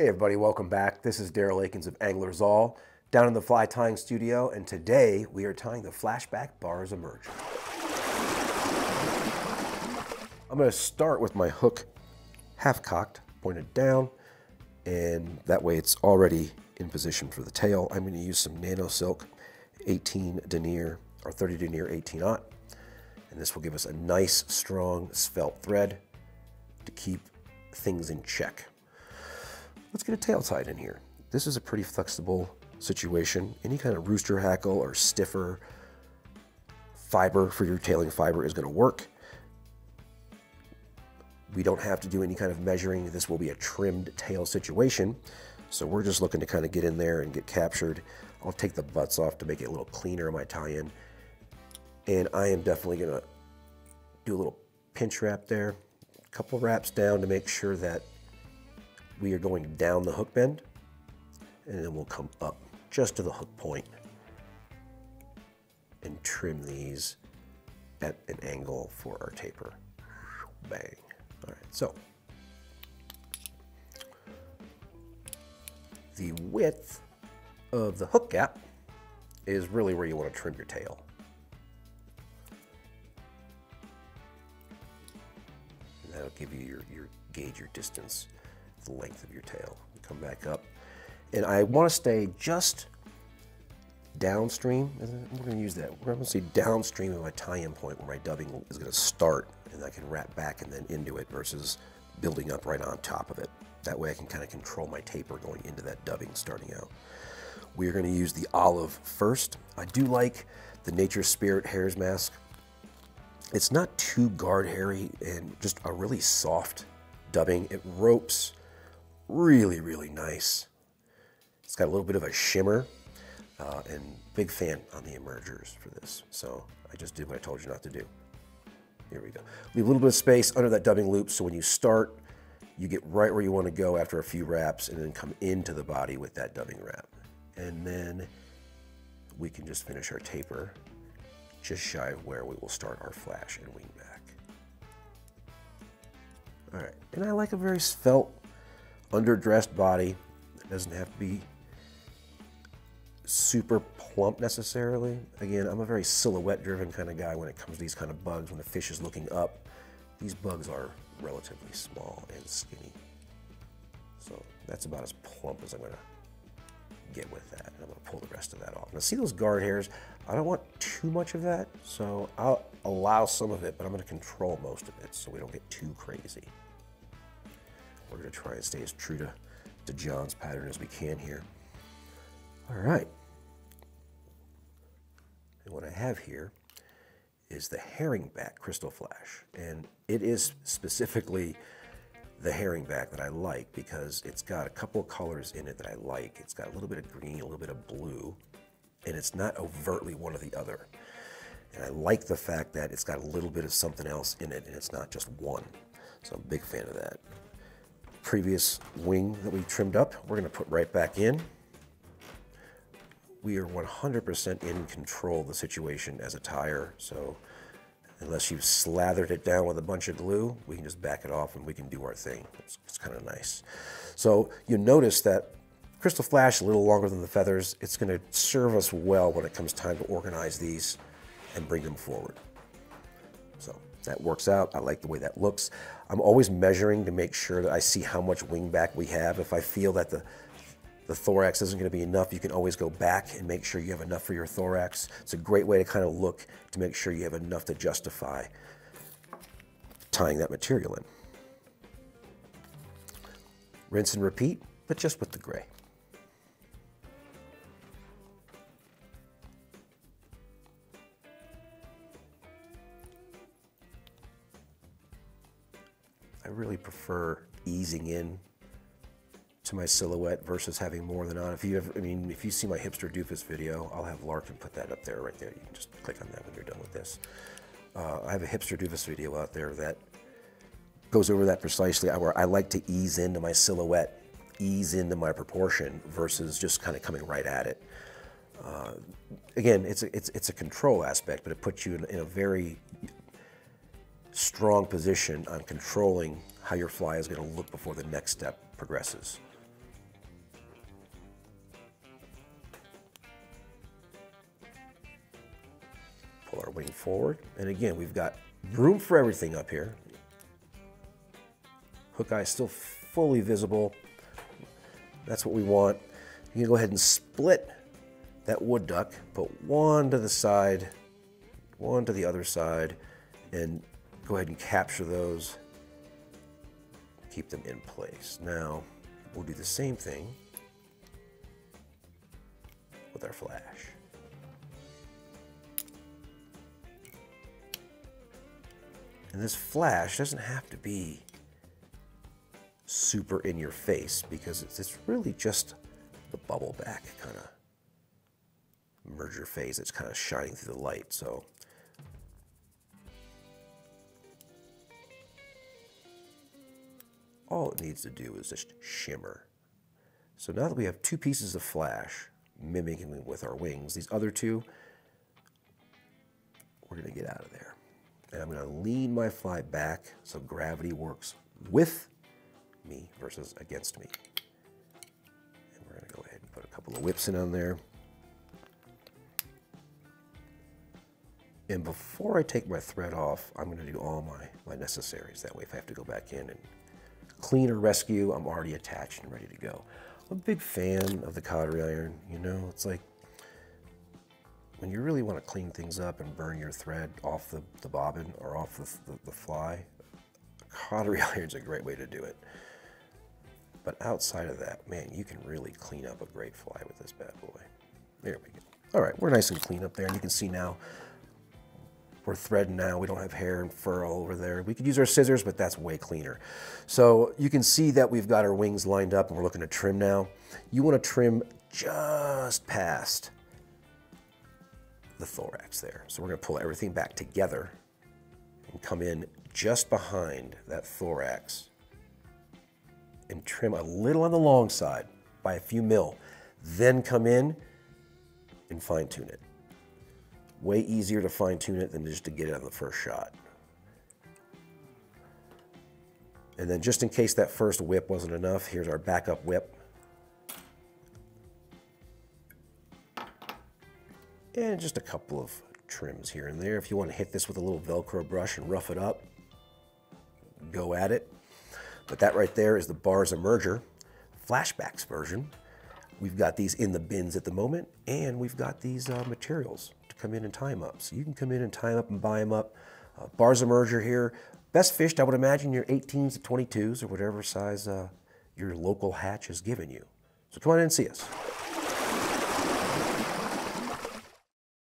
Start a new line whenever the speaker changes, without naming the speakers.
Hey everybody, welcome back. This is Daryl Eakins of Anglers All down in the fly tying studio and today we are tying the flashback Barr's emerger. I'm going to start with my hook half cocked, pointed down, and that way it's already in position for the tail. I'm going to use some Nano Silk 18 denier or 30 denier 18 aught, and this will give us a nice, strong, svelte thread to keep things in check. Let's get a tail tied in here. This is a pretty flexible situation. Any kind of rooster hackle or stiffer fiber for your tailing fiber is going to work. We don't have to do any kind of measuring. This will be a trimmed tail situation. So we're just looking to kind of get in there and get captured. I'll take the butts off to make it a little cleaner in my tie-in. And I am definitely gonna do a little pinch wrap there. A couple wraps down to make sure that we are going down the hook bend. And then we'll come up just to the hook point and trim these at an angle for our taper. Bang. All right, so the width of the hook gap is really where you want to trim your tail. And that'll give you your, your gauge your distance, the length of your tail. Come back up. And I want to stay just downstream. We're going to use that. We're going to see downstream of my tie-in point where my dubbing is going to start and I can wrap back and then into it versus building up right on top of it. That way I can kind of control my taper going into that dubbing starting out. We're going to use the olive first. I do like the Nature Spirit Hare's Mask. It's not too guard hairy and just a really soft dubbing. It ropes really, really nice. It's got a little bit of a shimmer uh, and big fan on the emergers for this. So I just did what I told you not to do. Here we go. Leave a little bit of space under that dubbing loop so when you start, you get right where you want to go after a few wraps and then come into the body with that dubbing wrap. And then we can just finish our taper just shy of where we will start our flash and wing back. All right, and I like a very svelte, underdressed body. Doesn't have to be super plump necessarily. Again, I'm a very silhouette driven kind of guy when it comes to these kind of bugs. When the fish is looking up, these bugs are relatively small and skinny. So that's about as plump as I'm gonna get with that. And I'm gonna pull the rest of that off. Now see those guard hairs? I don't want too much of that, so I'll allow some of it, but I'm gonna control most of it so we don't get too crazy. We're gonna try and stay as true to, to John's pattern as we can here. All right. And what I have here is the herringback Krystal Flash. And it is specifically the herringback that I like because it's got a couple of colors in it that I like. It's got a little bit of green, a little bit of blue, and it's not overtly one or the other. And I like the fact that it's got a little bit of something else in it and it's not just one. So I'm a big fan of that. Previous wing that we trimmed up, we're gonna put right back in we are 100% in control of the situation as a tire. So unless you've slathered it down with a bunch of glue, we can just back it off and we can do our thing. It's, it's kind of nice. So you notice that Krystal Flash, a little longer than the feathers, it's going to serve us well when it comes time to organize these and bring them forward. That works out. I like the way that looks. I'm always measuring to make sure that I see how much wing back we have. If I feel that the the thorax isn't going to be enough, you can always go back and make sure you have enough for your thorax. It's a great way to kind of look to make sure you have enough to justify tying that material in. Rinse and repeat, but just with the gray. I really prefer easing in to my silhouette versus having more than on. If you ever, I mean, if you see my hipster doofus video, I'll have Larkin put that up there right there. You can just click on that when you're done with this. Uh, I have a hipster doofus video out there that goes over that precisely where I like to ease into my silhouette, ease into my proportion versus just kind of coming right at it. Uh, again, it's a, it's, it's a control aspect, but it puts you in, in a very strong position on controlling how your fly is going to look before the next step progresses. Pull our wing forward. And again, we've got room for everything up here. Hook eye is still fully visible. That's what we want. You can go ahead and split that wood duck, put one to the side, one to the other side, and go ahead and capture those. Keep them in place. Now, we'll do the same thing with our flash. And this flash doesn't have to be super in your face because it's, it's really just the bubble back kind of merger phase that's kind of shining through the light. So it needs to do is just shimmer. So now that we have two pieces of flash mimicking with our wings, these other two, we're going to get out of there. And I'm going to lean my fly back so gravity works with me versus against me. And we're to go ahead and put a couple of whips in on there. And before I take my thread off, I'm going to do all my, my necessaries. That way if I have to go back in and clean or rescue, I'm already attached and ready to go. I'm a big fan of the cautery iron. You know, it's like when you really want to clean things up and burn your thread off the, the bobbin or off the, the, the fly, cautery iron's a great way to do it. But outside of that, man, you can really clean up a great fly with this bad boy. There we go. All right, we're nice and clean up there, and you can see now we're threading now. We don't have hair and fur all over there. We could use our scissors, but that's way cleaner. So you can see that we've got our wings lined up and we're looking to trim now. You want to trim just past the thorax there. So we're going to pull everything back together and come in just behind that thorax and trim a little on the long side by a few mil. Then come in and fine tune it. Way easier to fine tune it than just to get it on the first shot. And then just in case that first whip wasn't enough, here's our backup whip. And just a couple of trims here and there. If you want to hit this with a little Velcro brush and rough it up, go at it. But that right there is the Barr's Emerger Flashbacks version. We've got these in the bins at the moment, and we've got these uh, materials to come in and tie them up. So you can come in and tie them up and buy them up. Uh, Barr's Emerger here. Best fished, I would imagine, your 18s to 22s or whatever size uh, your local hatch has given you. So come on in and see us.